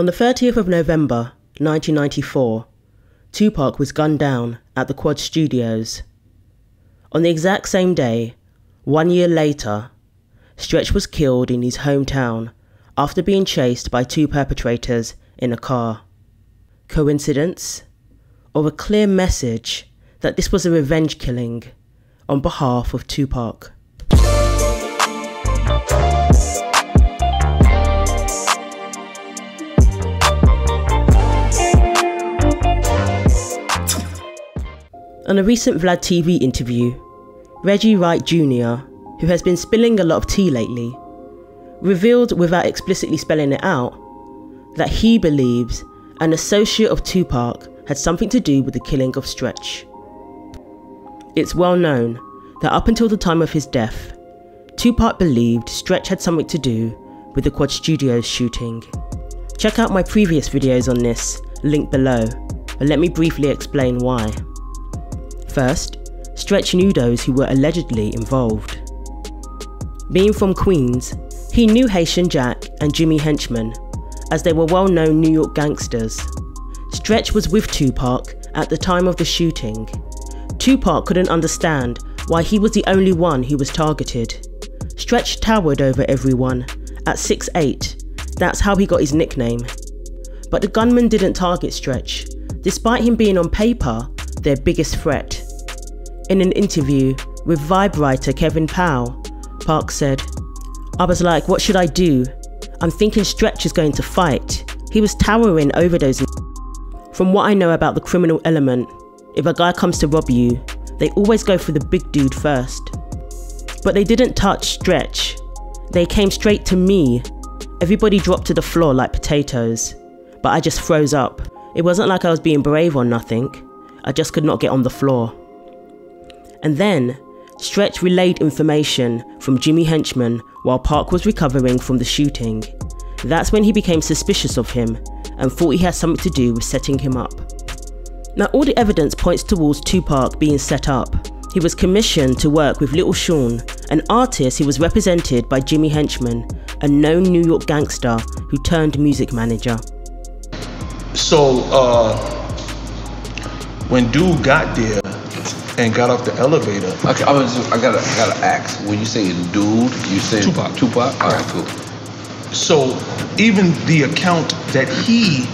On the 30th of November 1994, Tupac was gunned down at the Quad Studios. On the exact same day, one year later, Stretch was killed in his hometown after being chased by two perpetrators in a car. Coincidence? Or a clear message that this was a revenge killing on behalf of Tupac? On a recent Vlad TV interview, Reggie Wright Jr., who has been spilling a lot of tea lately, revealed without explicitly spelling it out that he believes an associate of Tupac had something to do with the killing of Stretch. It's well known that up until the time of his death, Tupac believed Stretch had something to do with the Quad Studios shooting. Check out my previous videos on this, linked below, but let me briefly explain why. First, Stretch knew those who were allegedly involved. Being from Queens, he knew Haitian Jack and Jimmy Henchman, as they were well known New York gangsters. Stretch was with Tupac at the time of the shooting. Tupac couldn't understand why he was the only one who was targeted. Stretch towered over everyone at 6'8, that's how he got his nickname. But the gunman didn't target Stretch, despite him being on paper their biggest threat. In an interview with Vibe writer Kevin Powell, Pac said, I was like, what should I do? I'm thinking Stretch is going to fight. He was towering over those. From what I know about the criminal element, if a guy comes to rob you, they always go for the big dude first. But they didn't touch Stretch. They came straight to me. Everybody dropped to the floor like potatoes. But I just froze up. It wasn't like I was being brave or nothing. I just could not get on the floor. And then, Stretch relayed information from Jimmy Henchman while Pac was recovering from the shooting. That's when he became suspicious of him and thought he had something to do with setting him up. Now, all the evidence points towards Tupac being set up. He was commissioned to work with Little Shawn, an artist who was represented by Jimmy Henchman, a known New York gangster who turned music manager. So, uh, when dude got there and got off the elevator. Okay, I was just, I gotta I gotta ask. When you say dude, you say Tupac. Tupac. All right, cool. So even the account that he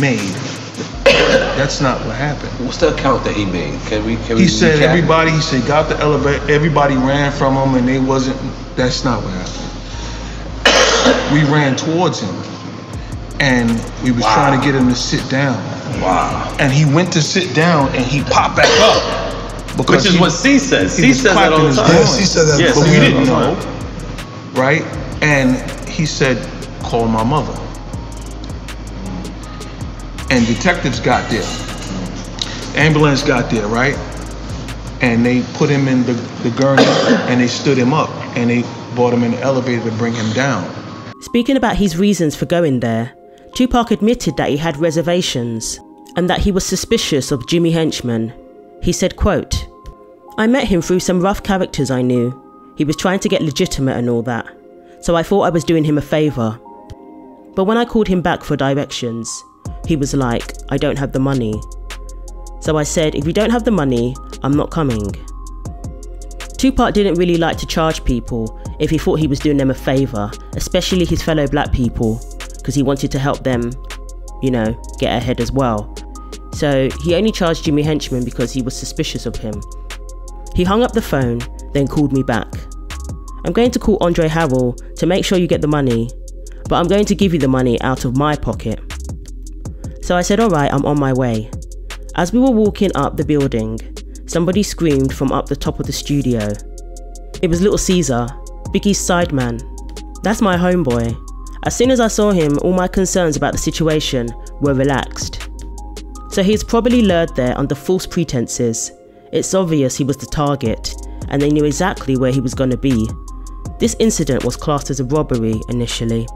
made, that's not what happened. What's the account that he made? Can we? Can we He said recap? everybody. He said got the elevator. Everybody ran from him, and they wasn't. That's not what happened. we ran towards him, and we was Wow. trying to get him to sit down. Wow. And he went to sit down, and he popped back up. Because Which is he- what C says. he C was says that all clapping the time. hands. Yes, he said that. Yes, but we didn't know, right? And he said, "Call my mother." And detectives got there. Ambulance got there, right? And they put him in the, the gurney and they stood him up and they brought him in the elevator to bring him down. Speaking about his reasons for going there, Tupac admitted that he had reservations and that he was suspicious of Jimmy Henchman. He said, quote, I met him through some rough characters I knew. He was trying to get legitimate and all that, so I thought I was doing him a favour. But when I called him back for directions, he was like, I don't have the money. So I said, if you don't have the money, I'm not coming. Tupac didn't really like to charge people if he thought he was doing them a favour, especially his fellow black people, because he wanted to help them, you know, get ahead as well. So he only charged Jimmy Henchman because he was suspicious of him. He hung up the phone, then called me back. I'm going to call Andre Harrell to make sure you get the money, but I'm going to give you the money out of my pocket. So I said, alright, I'm on my way. As we were walking up the building, somebody screamed from up the top of the studio. It was Little Caesar, Biggie's sideman. That's my homeboy. As soon as I saw him, all my concerns about the situation were relaxed. So he he's probably lured there under false pretenses. It's obvious he was the target, and they knew exactly where he was going to be. This incident was classed as a robbery initially.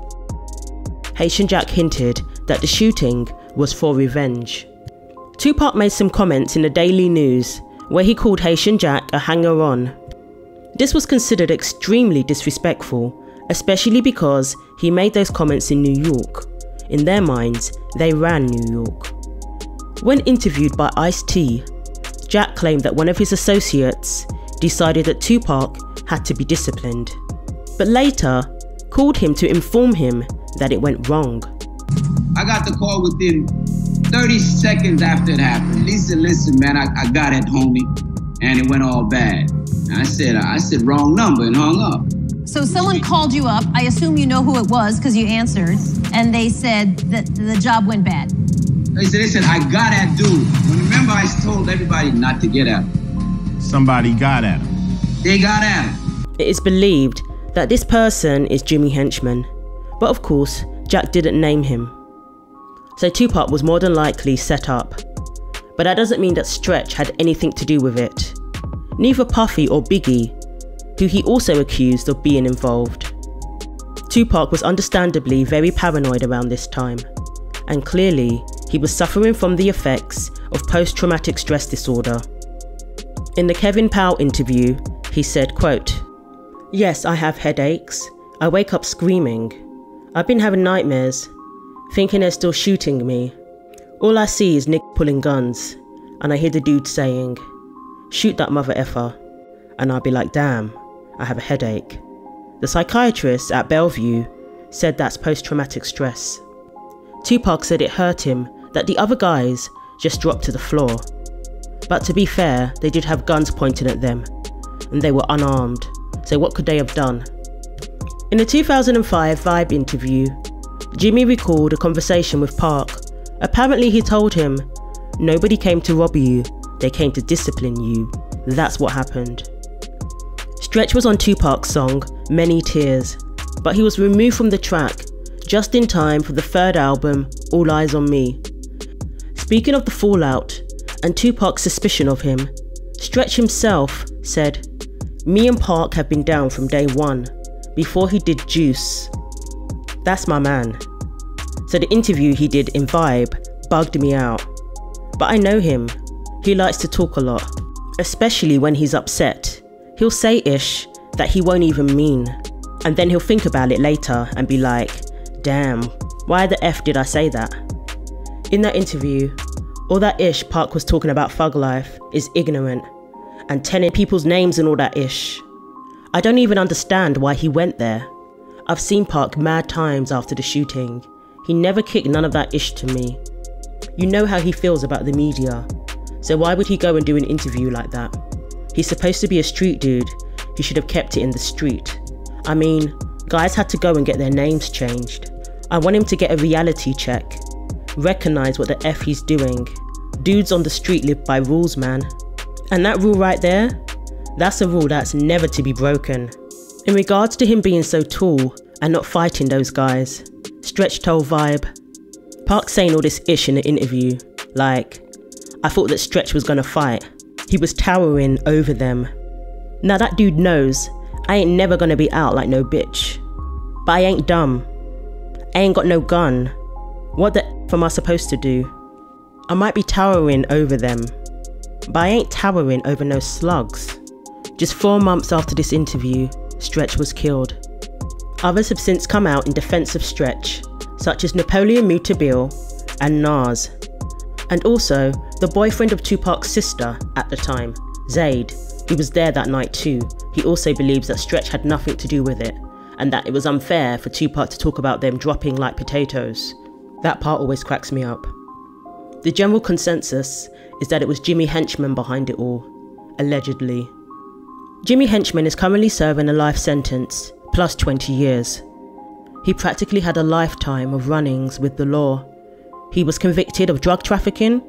Haitian Jack hinted that the shooting was for revenge. Tupac made some comments in the Daily News where he called Haitian Jack a hanger on. This was considered extremely disrespectful, especially because he made those comments in New York. in their minds, they ran New York. When interviewed by Ice T, Jack claimed that one of his associates decided that Tupac had to be disciplined, but later called him to inform him that it went wrong. I got the call within 30 seconds after it happened. He said, listen, man, I, I got it, homie, and it went all bad. And I said, I said wrong number and hung up. So someone called you up. I assume you know who it was because you answered, and they said that the job went bad. They said, listen, I got at dude. Remember, I told everybody not to get at him. Somebody got at him. They got at him. It is believed that this person is Jimmy Henchman, but of course, Jack didn't name him. So Tupac was more than likely set up. But that doesn't mean that Stretch had anything to do with it. Neither Puffy or Biggie, who he also accused of being involved. Tupac was understandably very paranoid around this time, and clearly he was suffering from the effects of post-traumatic stress disorder. In the Kevin Powell interview, he said, quote, Yes, I have headaches. I wake up screaming. I've been having nightmares, thinking they're still shooting me. All I see is Nick pulling guns, and I hear the dude saying, Shoot that mother effer. And I'll be like, damn, I have a headache. The psychiatrist at Bellevue said that's post traumatic stress. Tupac said it hurt him that the other guys just dropped to the floor. But to be fair, they did have guns pointed at them, and they were unarmed, so what could they have done? In a 2005 Vibe interview, Jimmy recalled a conversation with Pac. Apparently, he told him, Nobody came to rob you, they came to discipline you. That's what happened. Stretch was on Tupac's song, Many Tears, but he was removed from the track just in time for the third album, All Eyez on Me, Speaking of the fallout and Tupac's suspicion of him, Stretch himself said, Me and Pac have been down from day one, before he did Juice. That's my man. So the interview he did in Vibe bugged me out. But I know him. He likes to talk a lot, especially when he's upset. He'll say ish that he won't even mean, and then he'll think about it later and be like, damn, why the F did I say that? In that interview, all that ish Pac was talking about thug life is ignorant and telling people's names and all that ish. I don't even understand why he went there. I've seen Pac mad times after the shooting. He never kicked none of that ish to me. You know how he feels about the media, so why would he go and do an interview like that? He's supposed to be a street dude, he should have kept it in the street. I mean, guys had to go and get their names changed. I want him to get a reality check recognize what the F he's doing. Dudes on the street live by rules, man. And that rule right there, that's a rule that's never to be broken. In regards to him being so tall and not fighting those guys, Stretch told Vibe. Pac saying all this ish in the interview, like, I thought that Stretch was gonna fight. He was towering over them. Now that dude knows I ain't never gonna be out like no bitch. But I ain't dumb. I ain't got no gun. What the am I supposed to do? I might be towering over them, but I ain't towering over no slugs. Just four months after this interview, Stretch was killed. Others have since come out in defense of Stretch, such as Napoleon Mutah Beale and Nas. And also, the boyfriend of Tupac's sister at the time, Zayd, who was there that night too, he also believes that Stretch had nothing to do with it, and that it was unfair for Tupac to talk about them dropping like potatoes. That part always cracks me up. The general consensus is that it was Jimmy Henchman behind it all, allegedly. Jimmy Henchman is currently serving a life sentence, plus 20 years. He practically had a lifetime of runnings with the law. He was convicted of drug trafficking,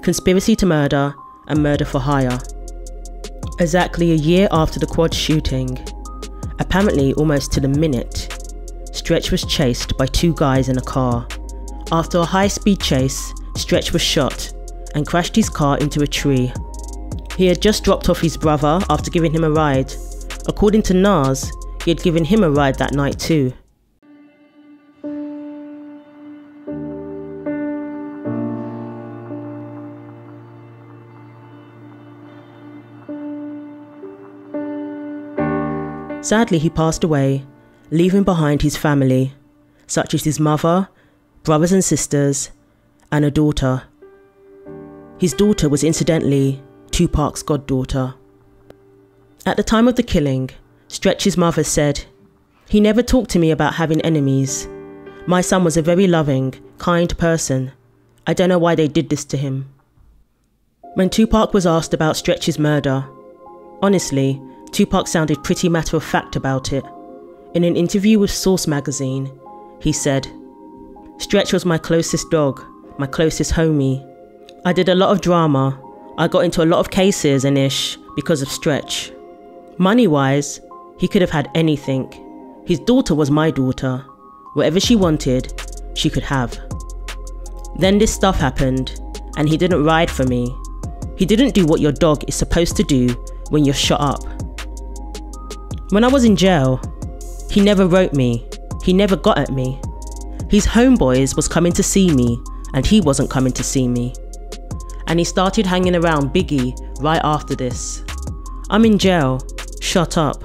conspiracy to murder, and murder for hire. Exactly a year after the quad shooting, apparently almost to the minute, Stretch was chased by two guys in a car. After a high speed chase, Stretch was shot and crashed his car into a tree. He had just dropped off his brother after giving him a ride. According to Nas, he had given him a ride that night too. Sadly, he passed away, leaving behind his family, such as his mother, brothers and sisters, and a daughter. His daughter was incidentally Tupac's goddaughter. At the time of the killing, Stretch's mother said, He never talked to me about having enemies. My son was a very loving, kind person. I don't know why they did this to him. When Tupac was asked about Stretch's murder, honestly, Tupac sounded pretty matter of fact about it. In an interview with Source magazine, he said, Stretch was my closest dog, my closest homie. I did a lot of drama. I got into a lot of cases and ish because of Stretch. Money wise, he could have had anything. His daughter was my daughter. Whatever she wanted, she could have. Then this stuff happened, and he didn't ride for me. He didn't do what your dog is supposed to do when you're shut up. When I was in jail, he never wrote me, he never got at me. His homeboys was coming to see me, and he wasn't coming to see me. And he started hanging around Biggie right after this. I'm in jail, shut up.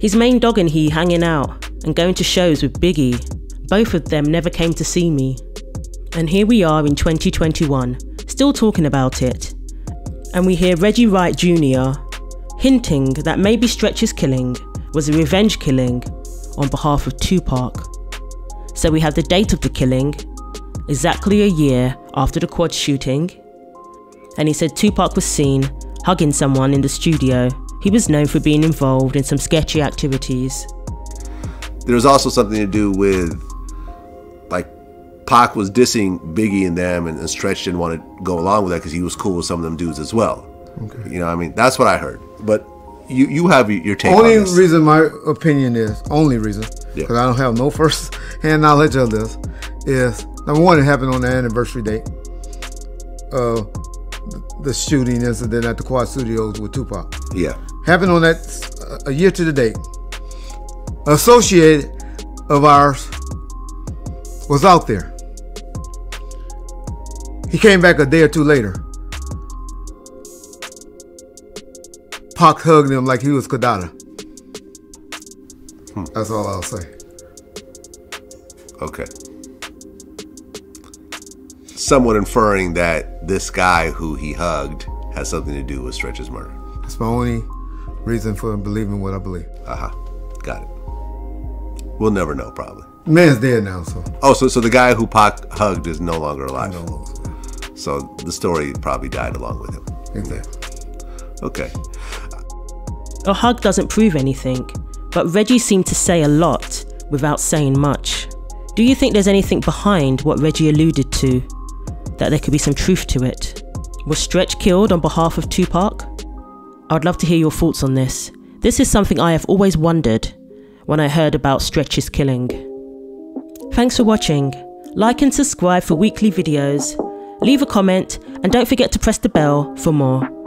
His main dog and he hanging out and going to shows with Biggie. Both of them never came to see me. And here we are in 2021, still talking about it. And we hear Reggie Wright Jr. hinting that maybe Stretch's killing was a revenge killing on behalf of Tupac. So we have the date of the killing, exactly a year after the quad shooting. And he said Tupac was seen hugging someone in the studio. He was known for being involved in some sketchy activities. There's also something to do with like Pac was dissing Biggie and them, and, and Stretch didn't want to go along with that because he was cool with some of them dudes as well. Okay. You know, I mean, that's what I heard. But you you have your take. Only on this. reason my opinion is only reason because Yeah. I don't have no first hand knowledge of this is number one. It happened on the anniversary date of the shooting incident at the Quad Studios with Tupac. Yeah. Happened on that uh, a year to the date. Associated of ours was out there. He came back a day or two later. Pac hugged him like he was Kadada. Hmm. That's all I'll say. Okay. Somewhat inferring that this guy who he hugged has something to do with Stretch's murder. That's my only reason for believing what I believe. Uh huh. Got it. We'll never know, probably. Man's dead now, so Oh, so so the guy who Pac hugged is no longer alive. don't know. So the story probably died along with him. Exactly. Okay. A hug doesn't prove anything, but Reggie seemed to say a lot without saying much. Do you think there's anything behind what Reggie alluded to? That there could be some truth to it? Was Stretch killed on behalf of Tupac? I'd love to hear your thoughts on this. This is something I have always wondered when I heard about Stretch's killing. Thanks for watching. Like and subscribe for weekly videos. Leave a comment and don't forget to press the bell for more.